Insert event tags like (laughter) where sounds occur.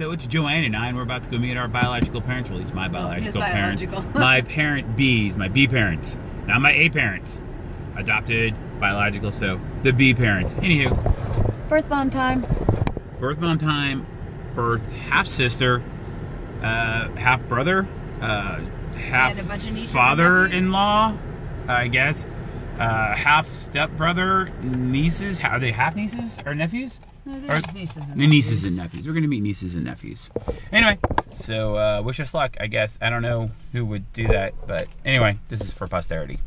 So it's Joanne and I, and we're about to go meet our biological parents. Well, at least my biological, biological. parents. (laughs) my (laughs) parent B's, my B parents, not my A parents. Adopted, biological, so the B parents. Anywho, Birth mom time. birth mom time, birth half sister, uh, half brother, uh, half And a bunch of father in law, I guess. Uh, half step brother, nieces. How are they half nieces or nephews? No, they're Or- just nieces and The nieces nephews. and nephews. We're gonna meet nieces and nephews. Anyway, so uh, wish us luck. I guess I don't know who would do that, but anyway, this is for posterity.